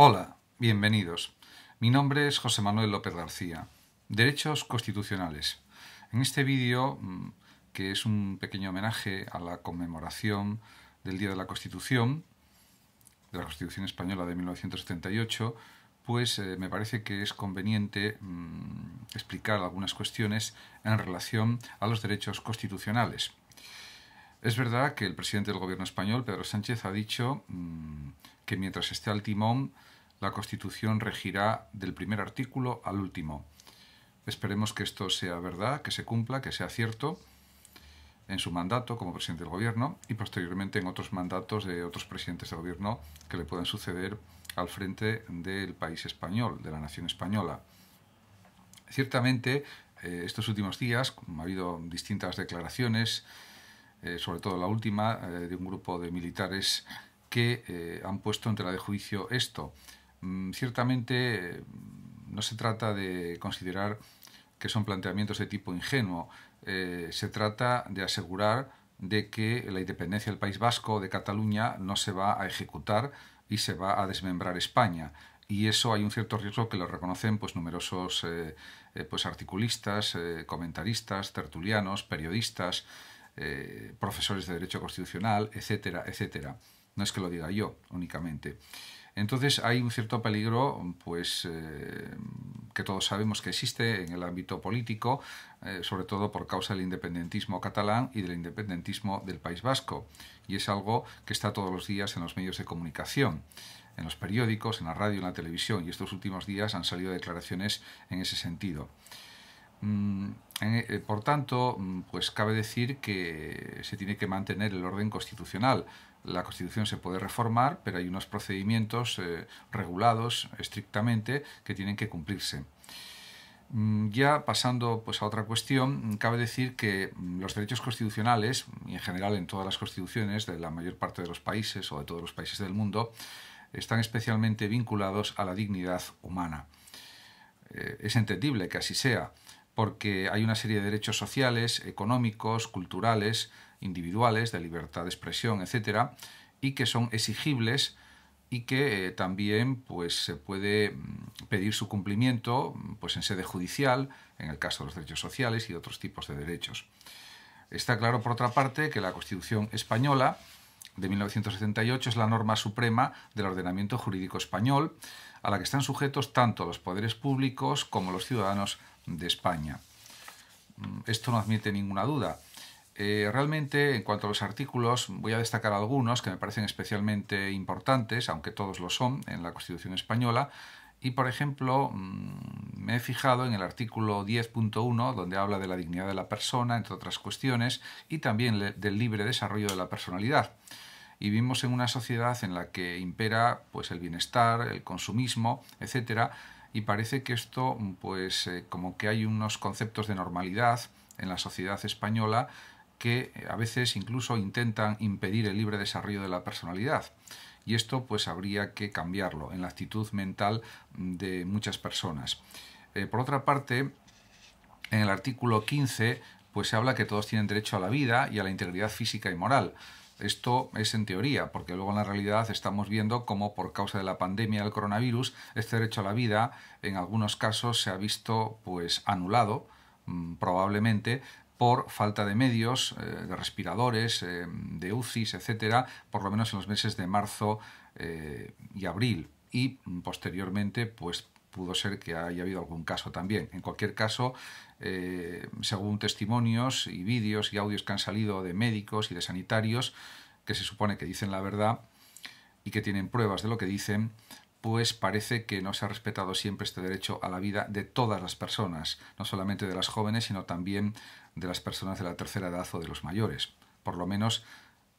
Hola, bienvenidos. Mi nombre es José Manuel López García. Derechos constitucionales. En este vídeo, mm, que es un pequeño homenaje a la conmemoración del Día de la Constitución, de la Constitución Española de 1978, pues eh, me parece que es conveniente mm, explicar algunas cuestiones en relación a los derechos constitucionales. Es verdad que el presidente del gobierno español, Pedro Sánchez, ha dicho mm, que mientras esté al timón, la Constitución regirá del primer artículo al último. Esperemos que esto sea verdad, que se cumpla, que sea cierto en su mandato como presidente del gobierno y posteriormente en otros mandatos de otros presidentes del gobierno que le puedan suceder al frente del país español, de la nación española. Ciertamente, eh, estos últimos días ha habido distintas declaraciones, eh, sobre todo la última, eh, de un grupo de militares que han puesto en tela de juicio esto. Mm, ciertamente no se trata de considerar que son planteamientos de tipo ingenuo, eh, se trata de asegurar de que la independencia del País Vasco, de Cataluña, no se va a ejecutar y se va a desmembrar España. Y eso hay un cierto riesgo que lo reconocen pues, numerosos eh, eh, pues, articulistas, comentaristas, tertulianos, periodistas, profesores de Derecho Constitucional, etcétera, etcétera. No es que lo diga yo únicamente. Entonces hay un cierto peligro, pues eh, que todos sabemos que existe en el ámbito político, eh, sobre todo por causa del independentismo catalán y del independentismo del País Vasco. Y es algo que está todos los días en los medios de comunicación, en los periódicos, en la radio, en la televisión. Y estos últimos días han salido declaraciones en ese sentido. Mm, eh, por tanto, mm, pues cabe decir que se tiene que mantener el orden constitucional la Constitución se puede reformar, pero hay unos procedimientos eh, regulados estrictamente que tienen que cumplirse. Mm, ya pasando pues, a otra cuestión, cabe decir que mm, los derechos constitucionales, y en general en todas las constituciones de la mayor parte de los países o de todos los países del mundo, están especialmente vinculados a la dignidad humana. Eh, es entendible que así sea, porque hay una serie de derechos sociales, económicos, culturales, individuales, de libertad de expresión, etcétera, y que son exigibles y que eh, también pues, se puede mm, pedir su cumplimiento pues, en sede judicial, en el caso de los derechos sociales y otros tipos de derechos. Está claro, por otra parte, que la Constitución española de 1978 es la norma suprema del ordenamiento jurídico español, a la que están sujetos tanto los poderes públicos como los ciudadanos de España. Mm, esto no admite ninguna duda. Eh, realmente, en cuanto a los artículos, voy a destacar algunos que me parecen especialmente importantes, aunque todos lo son, en la Constitución española. Y, por ejemplo, mm, me he fijado en el artículo 10.1, donde habla de la dignidad de la persona, entre otras cuestiones, y también del libre desarrollo de la personalidad. Y vivimos en una sociedad en la que impera pues, el bienestar, el consumismo, etc. Y parece que esto, pues, eh, como que hay unos conceptos de normalidad en la sociedad española que a veces incluso intentan impedir el libre desarrollo de la personalidad. Y esto pues habría que cambiarlo en la actitud mental de muchas personas. Eh, por otra parte, en el artículo 15 pues se habla que todos tienen derecho a la vida y a la integridad física y moral. Esto es en teoría, porque luego en la realidad estamos viendo cómo por causa de la pandemia del coronavirus, este derecho a la vida en algunos casos se ha visto pues anulado, mm, probablemente por falta de medios, eh, de respiradores, eh, de UCIs, etcétera, por lo menos en los meses de marzo eh, y abril. Y posteriormente, pues pudo ser que haya habido algún caso también. En cualquier caso, según testimonios y vídeos y audios que han salido de médicos y de sanitarios, que se supone que dicen la verdad y que tienen pruebas de lo que dicen, pues parece que no se ha respetado siempre este derecho a la vida de todas las personas, no solamente de las jóvenes, sino también de las personas de la tercera edad o de los mayores. Por lo menos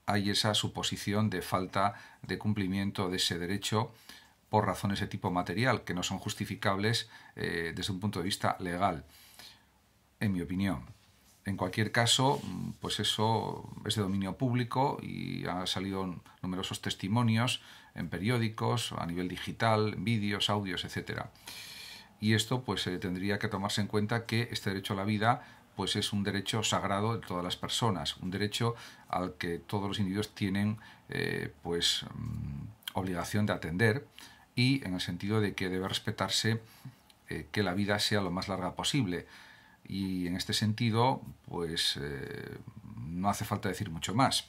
hay esa suposición de falta de cumplimiento de ese derecho por razones de tipo material que no son justificables eh, desde un punto de vista legal, en mi opinión. En cualquier caso, pues eso es de dominio público y han salido numerosos testimonios en periódicos, a nivel digital, vídeos, audios, etc. Y esto pues eh, tendría que tomarse en cuenta que este derecho a la vida pues es un derecho sagrado de todas las personas, un derecho al que todos los individuos tienen eh, pues mm, obligación de atender y en el sentido de que debe respetarse eh, que la vida sea lo más larga posible. Y en este sentido, pues no hace falta decir mucho más.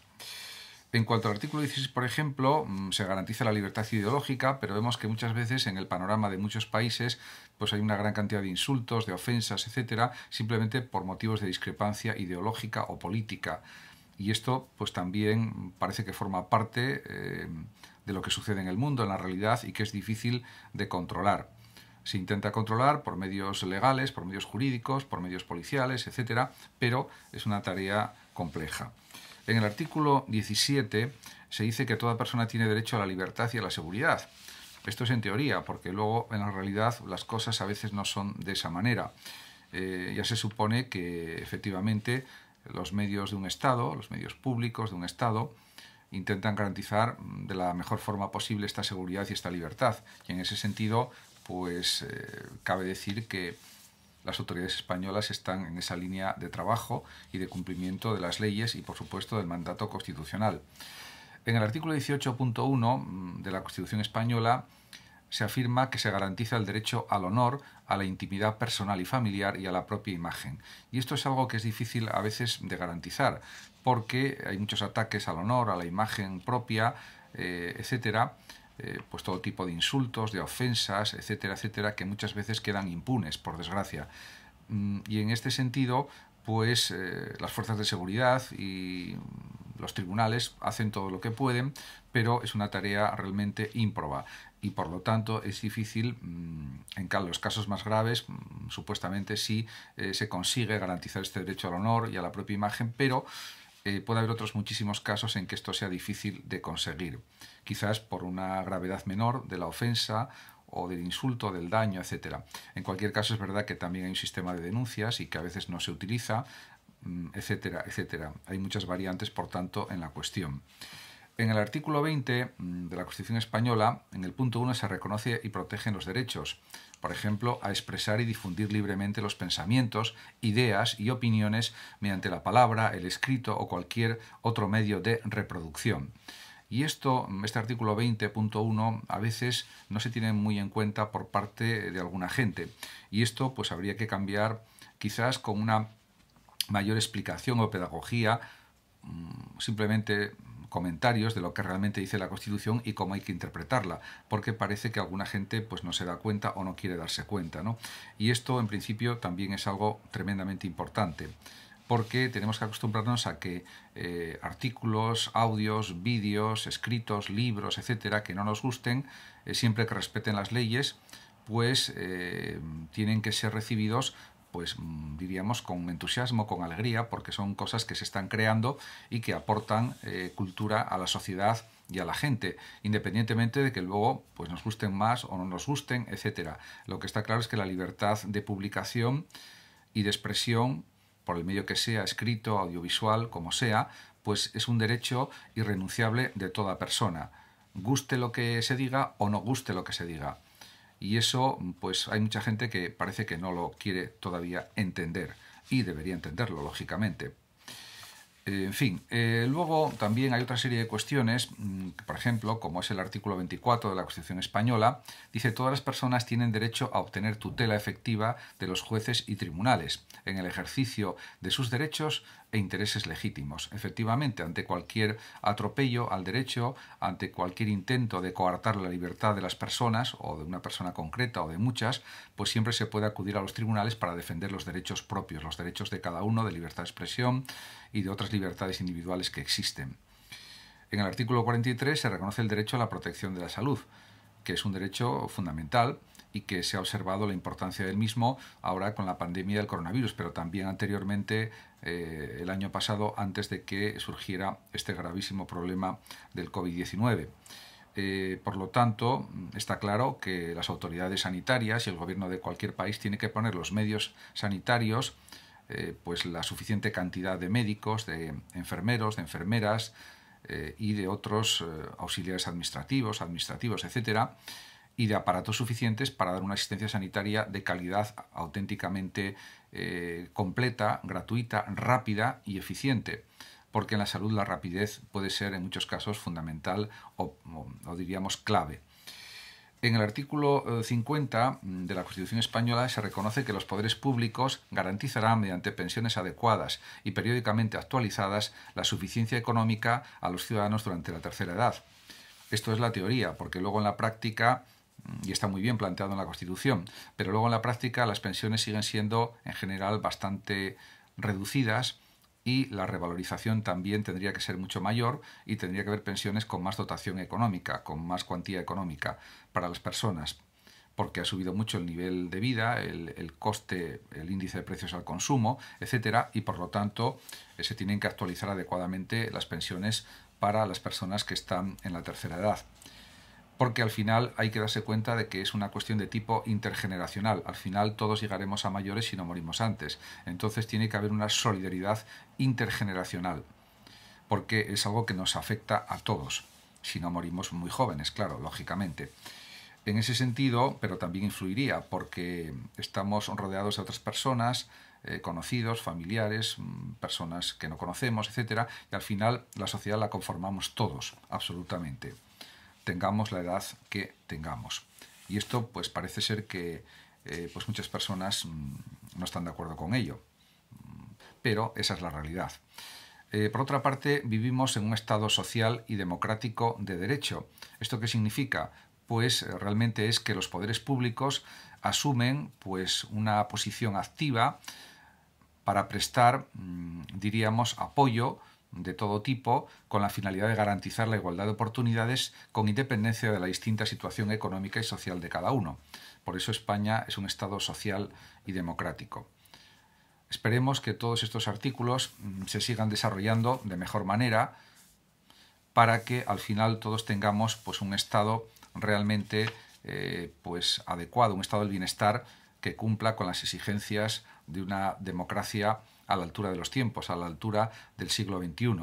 En cuanto al artículo 16, por ejemplo, mm, se garantiza la libertad ideológica, pero vemos que muchas veces en el panorama de muchos países pues hay una gran cantidad de insultos, de ofensas, etcétera, simplemente por motivos de discrepancia ideológica o política. Y esto pues también parece que forma parte eh, de lo que sucede en el mundo, en la realidad, y que es difícil de controlar. Se intenta controlar por medios legales, por medios jurídicos, por medios policiales, etcétera, pero es una tarea compleja. En el artículo 17 se dice que toda persona tiene derecho a la libertad y a la seguridad. Esto es en teoría, porque luego en la realidad las cosas a veces no son de esa manera. Eh, ya se supone que efectivamente los medios de un Estado, los medios públicos de un Estado, intentan garantizar de la mejor forma posible esta seguridad y esta libertad. Y en ese sentido, pues eh, cabe decir que las autoridades españolas están en esa línea de trabajo y de cumplimiento de las leyes y, por supuesto, del mandato constitucional. En el artículo 18.1 mm, de la Constitución española se afirma que se garantiza el derecho al honor, a la intimidad personal y familiar y a la propia imagen. Y esto es algo que es difícil a veces de garantizar, porque hay muchos ataques al honor, a la imagen propia, eh, etcétera, eh, pues todo tipo de insultos, de ofensas, etcétera, etcétera, que muchas veces quedan impunes, por desgracia. Mm, y en este sentido, pues eh, las fuerzas de seguridad y los tribunales hacen todo lo que pueden, pero es una tarea realmente ímproba y por lo tanto es difícil, mm, en los casos más graves, mm, supuestamente sí eh, se consigue garantizar este derecho al honor y a la propia imagen, pero eh, puede haber otros muchísimos casos en que esto sea difícil de conseguir, quizás por una gravedad menor de la ofensa o del insulto, del daño, etc. En cualquier caso es verdad que también hay un sistema de denuncias y que a veces no se utiliza, mm, etcétera, etcétera. Hay muchas variantes, por tanto, en la cuestión. En el artículo 20 mm, de la Constitución española, en el punto 1 se reconoce y protegen los derechos por ejemplo, a expresar y difundir libremente los pensamientos, ideas y opiniones mediante la palabra, el escrito o cualquier otro medio de reproducción. Y esto, este artículo 20.1, a veces no se tiene muy en cuenta por parte de alguna gente. Y esto pues habría que cambiar quizás con una mayor explicación o pedagogía, mm, simplemente comentarios de lo que realmente dice la Constitución y cómo hay que interpretarla, porque parece que alguna gente pues no se da cuenta o no quiere darse cuenta, ¿no? Y esto en principio también es algo tremendamente importante porque tenemos que acostumbrarnos a que eh, artículos, audios, vídeos, escritos, libros, etcétera, que no nos gusten, eh, siempre que respeten las leyes, pues eh, tienen que ser recibidos pues mm, diríamos con entusiasmo, con alegría, porque son cosas que se están creando y que aportan eh, cultura a la sociedad y a la gente, independientemente de que luego pues nos gusten más o no nos gusten, etcétera. Lo que está claro es que la libertad de publicación y de expresión, por el medio que sea, escrito, audiovisual, como sea, pues es un derecho irrenunciable de toda persona, guste lo que se diga o no guste lo que se diga. Y eso, pues hay mucha gente que parece que no lo quiere todavía entender y debería entenderlo, lógicamente. En fin, eh, luego también hay otra serie de cuestiones, mm, por ejemplo, como es el artículo 24 de la Constitución española, dice todas las personas tienen derecho a obtener tutela efectiva de los jueces y tribunales en el ejercicio de sus derechos e intereses legítimos. Efectivamente, ante cualquier atropello al derecho, ante cualquier intento de coartar la libertad de las personas, o de una persona concreta o de muchas, pues siempre se puede acudir a los tribunales para defender los derechos propios, los derechos de cada uno de libertad de expresión y de otras libertades individuales que existen. En el artículo 43 se reconoce el derecho a la protección de la salud, que es un derecho fundamental y que se ha observado la importancia del mismo ahora con la pandemia del coronavirus, pero también anteriormente eh, el año pasado antes de que surgiera este gravísimo problema del COVID-19. Eh, por lo tanto, está claro que las autoridades sanitarias y el gobierno de cualquier país tiene que poner los medios sanitarios, eh, pues la suficiente cantidad de médicos, de enfermeros, de enfermeras y de otros auxiliares administrativos, administrativos, etcétera, y de aparatos suficientes para dar una asistencia sanitaria de calidad auténticamente eh, completa, gratuita, rápida y eficiente. Porque en la salud la rapidez puede ser en muchos casos fundamental o, diríamos clave. En el artículo 50 eh, de la Constitución española se reconoce que los poderes públicos garantizarán mediante pensiones adecuadas y periódicamente actualizadas la suficiencia económica a los ciudadanos durante la tercera edad. Esto es la teoría, porque luego en la práctica y está muy bien planteado en la Constitución, pero luego en la práctica las pensiones siguen siendo en general bastante reducidas y la revalorización también tendría que ser mucho mayor y tendría que haber pensiones con más dotación económica, con más cuantía económica para las personas, porque ha subido mucho el nivel de vida, el, coste, el índice de precios al consumo, etcétera, y por lo tanto eh, se tienen que actualizar adecuadamente las pensiones para las personas que están en la tercera edad porque al final hay que darse cuenta de que es una cuestión de tipo intergeneracional. Al final todos llegaremos a mayores si no morimos antes. Entonces tiene que haber una solidaridad intergeneracional, porque es algo que nos afecta a todos, si no morimos muy jóvenes, claro, lógicamente. En ese sentido, pero también influiría, porque estamos rodeados de otras personas, eh, conocidos, familiares, mm, personas que no conocemos, etc. Y al final la sociedad la conformamos todos, absolutamente tengamos la edad que tengamos. Y esto pues parece ser que eh, pues muchas personas mm, no están de acuerdo con ello, pero esa es la realidad. Eh, por otra parte, vivimos en un Estado social y democrático de derecho. ¿Esto qué significa? Pues eh, realmente es que los poderes públicos asumen pues, una posición activa para prestar, mm, diríamos, apoyo de todo tipo con la finalidad de garantizar la igualdad de oportunidades con independencia de la distinta situación económica y social de cada uno. Por eso España es un Estado social y democrático. Esperemos que todos estos artículos mm, se sigan desarrollando de mejor manera para que al final todos tengamos pues, un Estado realmente eh, pues, adecuado, un Estado del bienestar que cumpla con las exigencias de una democracia a la altura de los tiempos, a la altura del siglo XXI,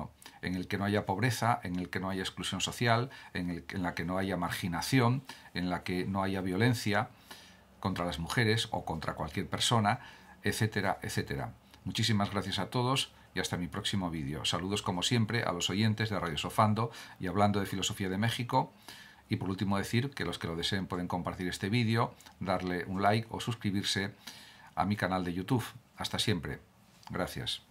en el que no haya pobreza, en el que no haya exclusión social, en, el, en la que no haya marginación, en la que no haya violencia contra las mujeres o contra cualquier persona, etcétera, etcétera. Muchísimas gracias a todos y hasta mi próximo vídeo. Saludos como siempre a los oyentes de Radio Sofando y hablando de Filosofía de México. Y por último decir que los que lo deseen pueden compartir este vídeo, darle un like o suscribirse a mi canal de YouTube. Hasta siempre. Gracias.